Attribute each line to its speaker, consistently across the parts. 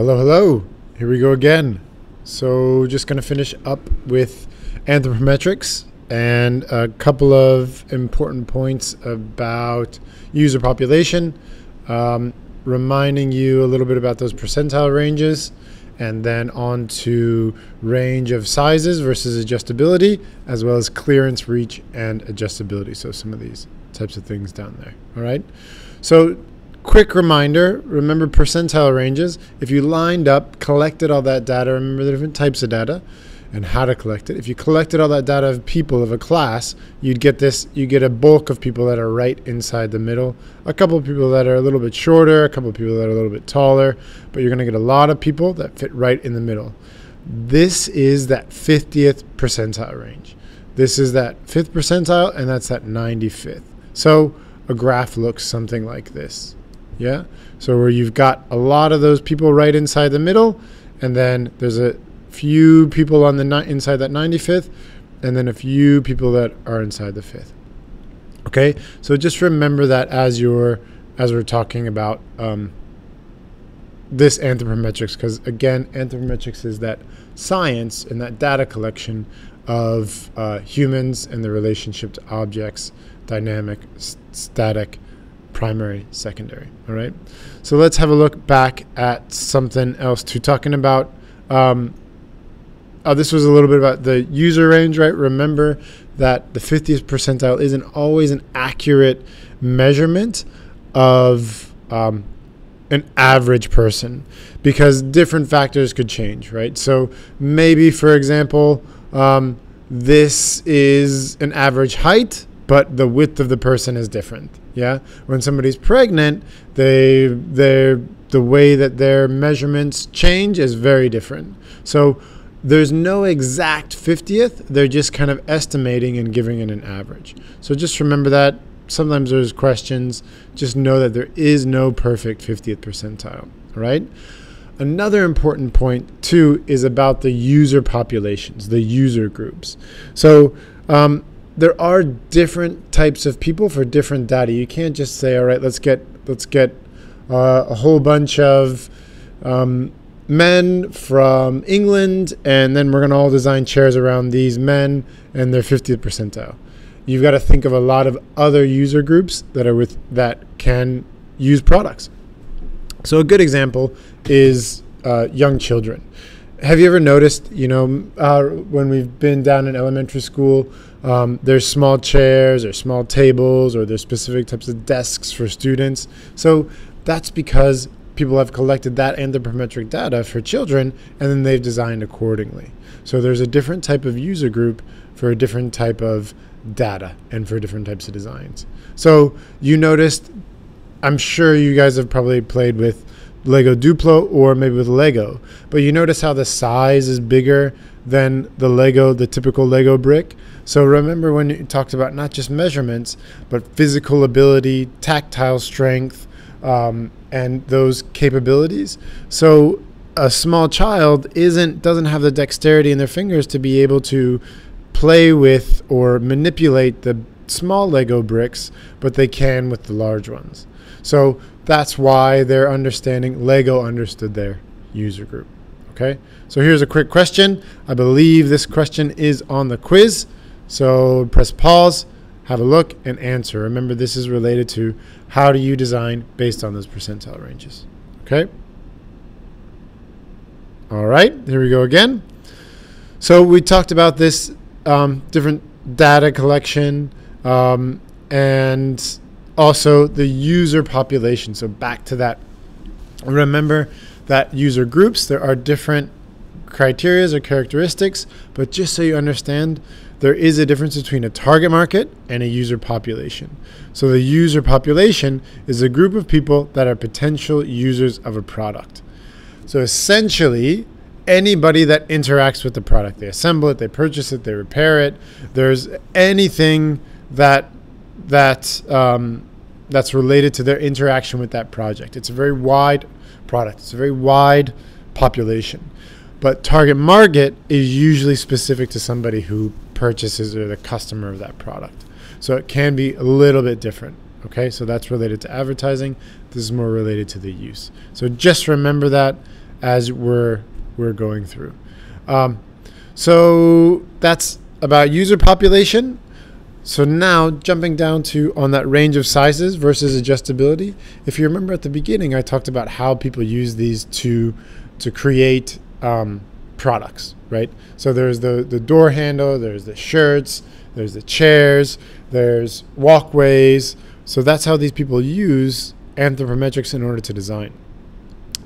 Speaker 1: Hello, hello. Here we go again. So, just going to finish up with anthropometrics and a couple of important points about user population, um, reminding you a little bit about those percentile ranges, and then on to range of sizes versus adjustability, as well as clearance, reach, and adjustability. So, some of these types of things down there. All right. So, quick reminder remember percentile ranges. If you lined up, collected all that data, remember the different types of data and how to collect it. If you collected all that data of people of a class, you'd get this, you get a bulk of people that are right inside the middle, a couple of people that are a little bit shorter, a couple of people that are a little bit taller, but you're going to get a lot of people that fit right in the middle. This is that 50th percentile range. This is that fifth percentile, and that's that 95th. So a graph looks something like this. Yeah. So where you've got a lot of those people right inside the middle, and then there's a few people on the ni- inside that 95th, and then a few people that are inside the fifth. Okay. So just remember that as you're as we're talking about um, this anthropometrics, because again, anthropometrics is that science and that data collection of uh, humans and the relationship to objects, dynamic, static primary, secondary. All right. So let's have a look back at something else to talking about. Um, oh, this was a little bit about the user range, right? Remember that the 50th percentile isn't always an accurate measurement of um, an average person because different factors could change, right? So maybe, for example, um, this is an average height, but the width of the person is different. Yeah, when somebody's pregnant, they they the way that their measurements change is very different. So there's no exact 50th. They're just kind of estimating and giving it an average. So just remember that. Sometimes there's questions. Just know that there is no perfect 50th percentile. Right. Another important point too is about the user populations, the user groups. So um, there are different types of people for different data. You can't just say, all right, let's get let's get uh, a whole bunch of um, men from England, and then we're gonna all design chairs around these men and their 50th percentile. You've got to think of a lot of other user groups that are with that can use products. So a good example is uh, young children. Have you ever noticed, you know, uh, when we've been down in elementary school? Um, there's small chairs or small tables or there's specific types of desks for students. So that's because people have collected that anthropometric data for children and then they've designed accordingly. So there's a different type of user group for a different type of data and for different types of designs. So you noticed, I'm sure you guys have probably played with Lego Duplo or maybe with Lego, but you notice how the size is bigger than the Lego, the typical Lego brick. So remember when you talked about not just measurements, but physical ability, tactile strength, um, and those capabilities. So a small child isn't doesn't have the dexterity in their fingers to be able to play with or manipulate the small Lego bricks, but they can with the large ones. So that's why they're understanding Lego understood their user group. Okay, so here's a quick question. I believe this question is on the quiz. So press pause, have a look, and answer. Remember, this is related to how do you design based on those percentile ranges. Okay. All right, here we go again. So we talked about this um, different data collection um, and also the user population. So back to that. Remember that user groups, there are different criterias or characteristics, but just so you understand, there is a difference between a target market and a user population. So the user population is a group of people that are potential users of a product. So essentially, anybody that interacts with the product, they assemble it, they purchase it, they repair it. There's anything that that um, that's related to their interaction with that project. It's a very wide product. It's a very wide population. But target market is usually specific to somebody who purchases or the customer of that product. So it can be a little bit different. Okay, so that's related to advertising. This is more related to the use. So just remember that as we're we're going through. Um, so that's about user population. So now jumping down to on that range of sizes versus adjustability. If you remember at the beginning, I talked about how people use these to to create um, products, right? So there's the the door handle, there's the shirts, there's the chairs, there's walkways. So that's how these people use anthropometrics in order to design.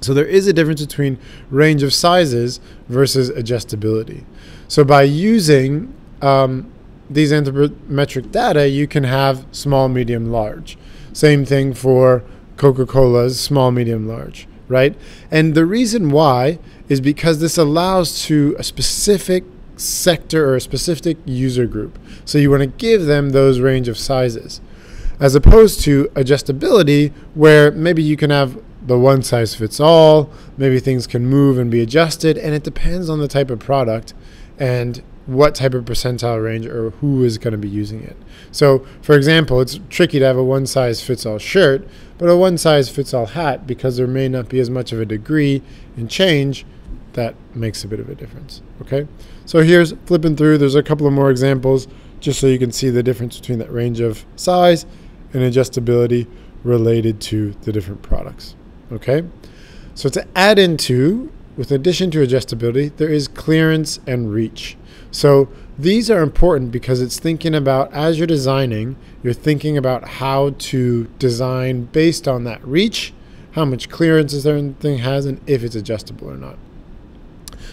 Speaker 1: So there is a difference between range of sizes versus adjustability. So by using um, these anthropometric data, you can have small, medium, large. Same thing for Coca Cola's small, medium, large, right? And the reason why is because this allows to a specific sector or a specific user group. So you want to give them those range of sizes. As opposed to adjustability, where maybe you can have the one size fits all, maybe things can move and be adjusted, and it depends on the type of product and what type of percentile range or who is going to be using it. So, for example, it's tricky to have a one size fits all shirt, but a one size fits all hat because there may not be as much of a degree in change that makes a bit of a difference. Okay, so here's flipping through. There's a couple of more examples just so you can see the difference between that range of size and adjustability related to the different products. Okay, so to add into, with addition to adjustability, there is clearance and reach. So these are important because it's thinking about as you're designing, you're thinking about how to design based on that reach, how much clearance a certain thing has, and if it's adjustable or not.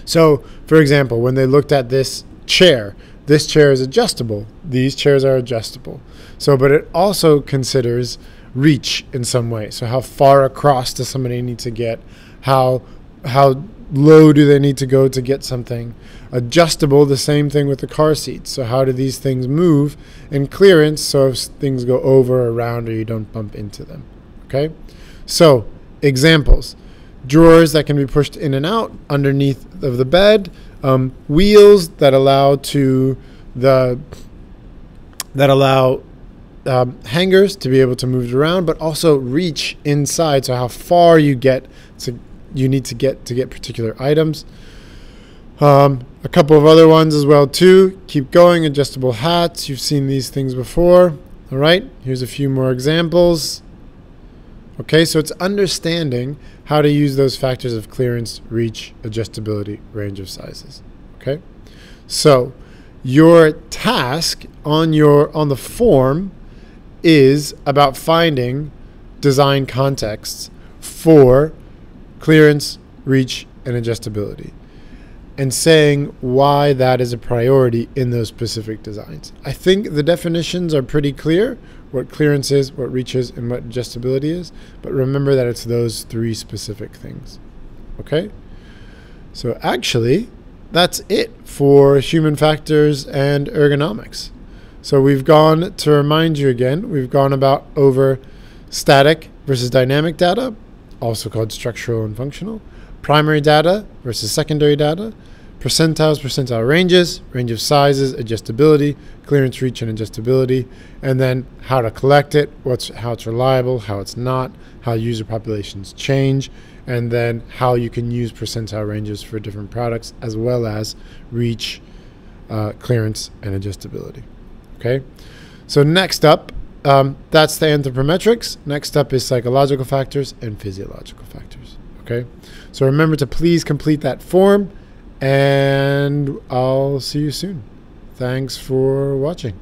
Speaker 1: So, for example, when they looked at this chair, this chair is adjustable. These chairs are adjustable. So, but it also considers reach in some way. So, how far across does somebody need to get? How how low do they need to go to get something? Adjustable, the same thing with the car seats. So, how do these things move? And clearance, so if things go over, around, or you don't bump into them. Okay? So, examples drawers that can be pushed in and out underneath of the bed, um, wheels that allow to the that allow um, hangers to be able to move around, but also reach inside. So how far you get to you need to get to get particular items. Um, a couple of other ones as well too. Keep going. Adjustable hats. You've seen these things before. All right. Here's a few more examples. Okay, so it's understanding how to use those factors of clearance, reach, adjustability, range of sizes. Okay, so your task on your on the form is about finding design contexts for clearance, reach, and adjustability, and saying why that is a priority in those specific designs. I think the definitions are pretty clear what clearance is, what reach is, and what adjustability is, but remember that it's those three specific things. Okay? So actually, that's it for human factors and ergonomics. So we've gone to remind you again, we've gone about over static versus dynamic data, also called structural and functional, primary data versus secondary data, percentiles, percentile ranges, range of sizes, adjustability, clearance, reach, and adjustability, and then how to collect it, what's how it's reliable, how it's not, how user populations change, and then how you can use percentile ranges for different products, as well as reach, uh, clearance, and adjustability. Okay, so next up, um, that's the anthropometrics. Next up is psychological factors and physiological factors. Okay, so remember to please complete that form, and I'll see you soon. Thanks for watching.